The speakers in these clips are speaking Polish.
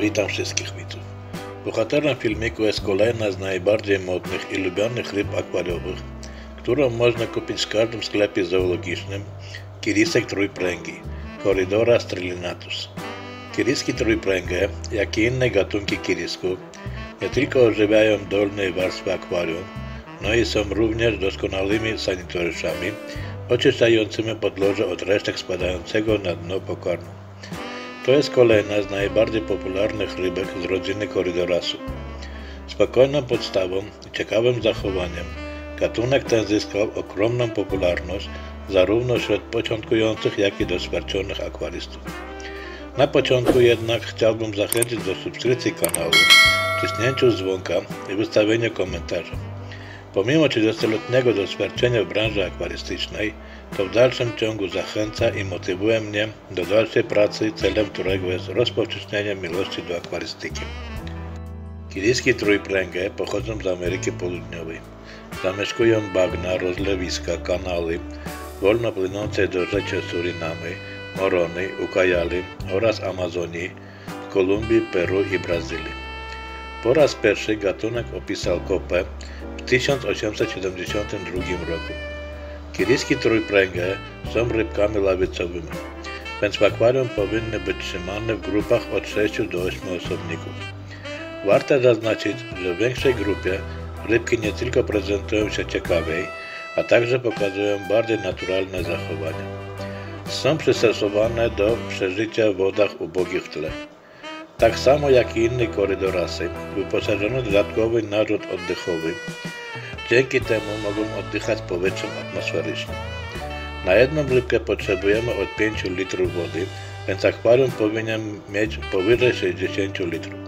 Witam wszystkich widzów. Bohaterem filmiku jest kolejna z najbardziej modnych i lubianych ryb akwariowych, którą można kupić w każdym sklepie zoologicznym, kirisek trójpręgi, Corridora strelinatus. Kiriski trójpręgie, jak i inne gatunki kirisków, nie tylko ożywiają dolne warstwy akwarium, no i są również doskonałymi sanitariuszami, oczyszczającymi podłoże od resztek spadającego na dno pokarmu. To jest kolejna z najbardziej popularnych rybek z rodziny korydorasu. Spokojną podstawą i ciekawym zachowaniem gatunek ten zyskał ogromną popularność zarówno wśród początkujących, jak i doświadczonych akwarystów. Na początku jednak chciałbym zachęcić do subskrypcji kanału, wciśnięciu dzwonka i wystawienia komentarza. Pomimo 30-letniego doświadczenia w branży akwarystycznej, to w dalszym ciągu zachęca i motywuje mnie do dalszej pracy, celem którego jest rozpowszechnienie miłości do akwarystyki. Kiliski trójpręgie pochodzą z Ameryki Południowej. Zamieszkują bagna, rozlewiska, kanały, wolno płynące do rzeczy Surinamy, Morony, Ucayali oraz Amazonii, Kolumbii, Peru i Brazylii. Po raz pierwszy gatunek opisał kopę 1872 roku. Kiriski trójpręgie są rybkami lawicowymi, więc w akwarium powinny być trzymane w grupach od 6 do 8 osobników. Warto zaznaczyć, że w większej grupie rybki nie tylko prezentują się ciekawiej, a także pokazują bardziej naturalne zachowania. Są przystosowane do przeżycia w wodach ubogich w tle. Tak samo jak i inne korydorasy, wyposażone w dodatkowy narzut oddechowy. Dzięki temu mogą oddychać powietrzem atmosferycznym. Na jedną rybkę potrzebujemy od 5 litrów wody, więc akwarium powinien mieć powyżej 60 litrów.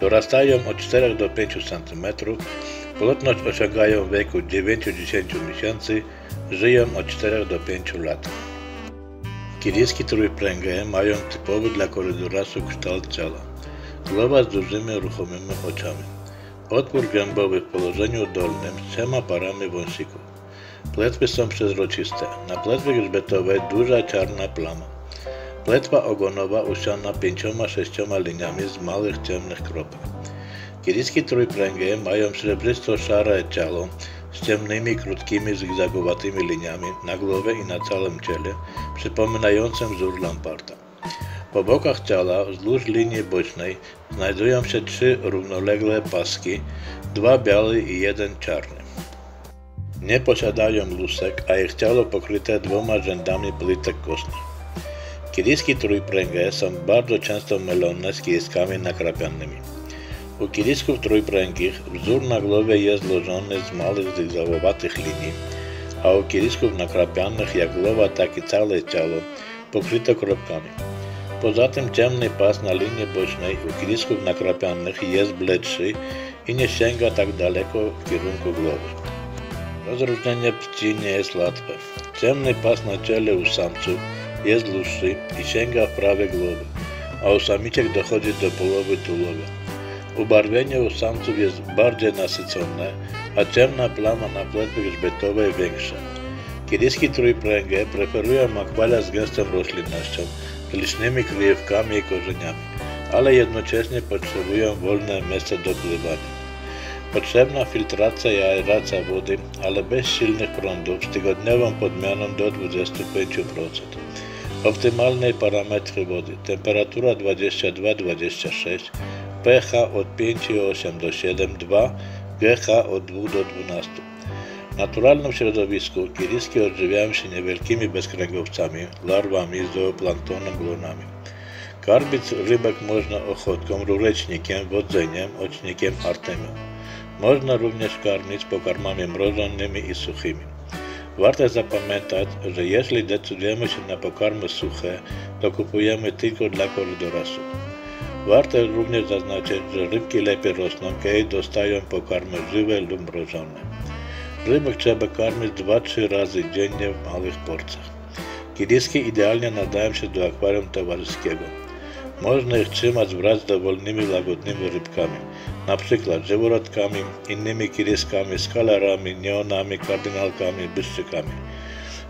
Dorastają od 4 do 5 cm, plotność osiągają w wieku 9-10 miesięcy, żyją od 4 do 5 lat. Kiriski trójpręgie mają typowy dla korydorasu kształt ciała. Głowa z dużymi ruchomymi oczami. Otwór gębowy w położeniu dolnym z trzema parami wąsików. Pletwy są przezroczyste. Na pletwie grzbetowej duża czarna plama. Pletwa ogonowa usiana pięcioma sześcioma liniami z małych ciemnych kropek. Kiriski trójpręgie mają srebrzysto-szare ciało z ciemnymi, krótkimi, zigzagowatymi liniami na głowie i na całym ciele, przypominającym wzór lamparta. Po bokach ciała, wzdłuż linii bocznej, znajdują się trzy równolegle paski, dwa białe i jeden czarny. Nie posiadają lusek, a ich ciało pokryte dwoma rzędami plitek kostnych. Kiriski trójpręgie są bardzo często mylone z kiriskami nakrapianymi. U kilisków trójpręgich wzór na głowie jest złożony z małych zygzałowatych linii, a u kilisków nakrapianych jak głowa, tak i całe ciało pokryte kropkami. Poza tym ciemny pas na linii bocznej u kilisków nakrapianych jest bledszy i nie sięga tak daleko w kierunku głowy. Rozróżnienie płci nie jest łatwe. Ciemny pas na ciele u samców jest dłuższy i sięga w prawie głowy, a u samiczek dochodzi do połowy tułowia. Ubarwienie u samców jest bardziej nasycone, a ciemna plama na płetwie grzbetowej większa. Kiriski trójpręgie preferują akwaria z gęstą roślinnością, licznymi kryjówkami i korzeniami, ale jednocześnie potrzebują wolne miejsce do pływania. Potrzebna filtracja i aeracja wody, ale bez silnych prądów z tygodniową podmianą do 25%. Optymalne parametry wody, temperatura 22-26, pH od 5,8 do 7,2, GH od 2 do 12. Naturalnym środowisku kiriski odżywiają się niewielkimi bezkręgowcami, larwami, zooplanktonu, glonami. Karmić rybek można ochotką, rurecznikiem, wodzeniem, ocznikiem, artemią. Można również karmić pokarmami mrożonymi i suchymi. Warto zapamiętać, że jeśli decydujemy się na pokarmy suche, to kupujemy tylko dla korydorasu. Warto również zaznaczyć, że rybki lepiej rosną, kiedy dostają pokarmy żywe lub mrożone. Rybek trzeba karmić 2-3 razy dziennie w małych porcjach. Kiriski idealnie nadają się do akwarium towarzyskiego. Można ich trzymać wraz z dowolnymi łagodnymi rybkami, np. żyworodkami, innymi kiriskami, skalarami, neonami, kardynalkami, byszczykami.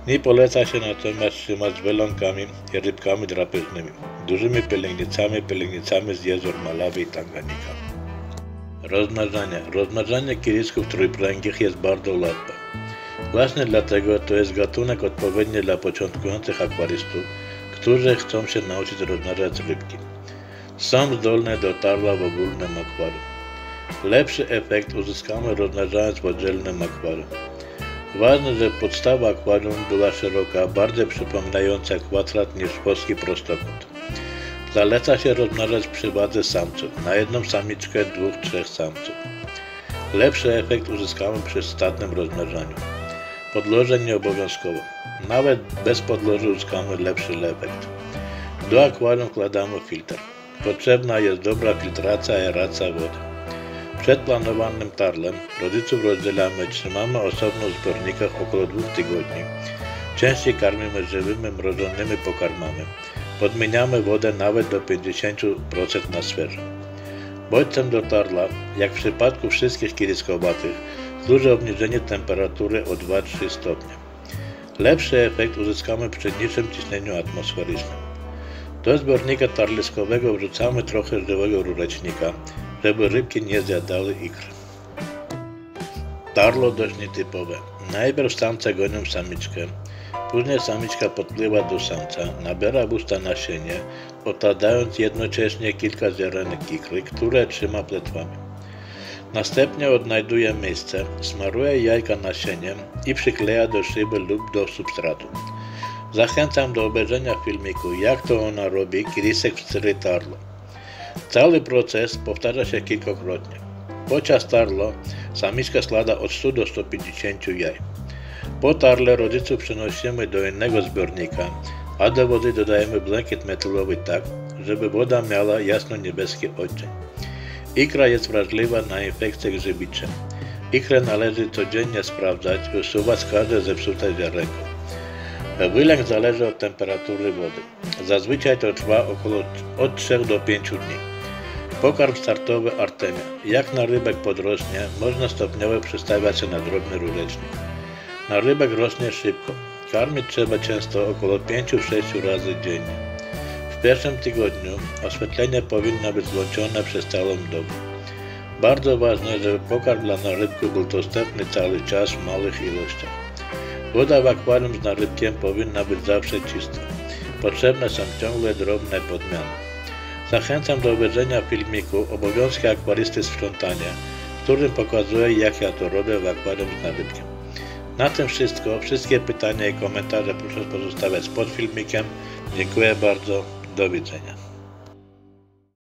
Nie poleca się natomiast trzymać z welonkami i rybkami drapieżnymi, dużymi pielęgnicami, pielęgnicami z jezior Malawi i Tanganika. Rozmnażanie. Rozmnażanie kirisków trójpręgich jest bardzo łatwe. Właśnie dlatego to jest gatunek odpowiedni dla początkujących akwarystów, którzy chcą się nauczyć rozmnażać rybki. Są zdolne do tarła w ogólnym akwarium. Lepszy efekt uzyskamy rozmnażając w oddzielnym akwarium. Ważne, że podstawa akwarium była szeroka, bardziej przypominająca kwadrat niż włoski prostokąt. Zaleca się rozmnażać przy wadze samców, na jedną samiczkę, dwóch, trzech samców. Lepszy efekt uzyskamy przy stadnym rozmnażaniu. Podloże nieobowiązkowo. Nawet bez podłoża uzyskamy lepszy efekt. Do akwarium wkładamy filtr. Potrzebna jest dobra filtracja aeracja wody. Przed planowanym tarlem rodziców rozdzielamy, trzymamy osobno w zbiornikach około dwóch tygodni. Częściej karmimy żywymi, mrożonymi pokarmami. Podmieniamy wodę nawet do 50% na świeżo. Bodźcem do tarla, jak w przypadku wszystkich kiriskowatych, służy obniżenie temperatury o 2-3 stopnie. Lepszy efekt uzyskamy przy niższym ciśnieniu atmosferycznym. Do zbiornika tarliskowego wrzucamy trochę żywego rurecznika, żeby rybki nie zjadały ikr. Tarlo dość nietypowe. Najpierw samce gonią samiczkę, później samiczka podpływa do samca, nabiera w usta nasienie, otadając jednocześnie kilka ziarenek ikry, które trzyma pletwami. Następnie odnajduje miejsce, smaruje jajka nasieniem i przykleja do szyby lub do substratu. Zachęcam do obejrzenia filmiku, jak to ona robi, kirisek w stylu tarlo. Cały proces powtarza się kilkakrotnie. Podczas tarlo samiczka składa od 100 do 150 jaj. Po tarle rodziców przenosimy do innego zbiornika, a do wody dodajemy blankiet metylowy tak, żeby woda miała jasno-niebieski odcień. Ikra jest wrażliwa na infekcje grzybicze. Ikrę należy codziennie sprawdzać usuwać każde zepsute ziarenko. Wylęk zależy od temperatury wody. Zazwyczaj to trwa około od 3 do 5 dni. Pokarm startowy Artemia. Jak na rybek podrośnie, można stopniowo przestawiać się na drobny rurecznik. Na rybek rośnie szybko. Karmić trzeba często około 5-6 razy dziennie. W pierwszym tygodniu oświetlenie powinno być włączone przez całą dobę. Bardzo ważne, żeby pokarm dla narybku był dostępny cały czas w małych ilościach. Woda w akwarium z narybkiem powinna być zawsze czysta. Potrzebne są ciągle drobne podmiany. Zachęcam do obejrzenia filmiku Obowiązki akwarysty sprzątania, w którym pokazuję jak ja to robię w akwarium z narybkiem. Na tym wszystko. Wszystkie pytania i komentarze proszę pozostawiać pod filmikiem. Dziękuję bardzo. Do widzenia.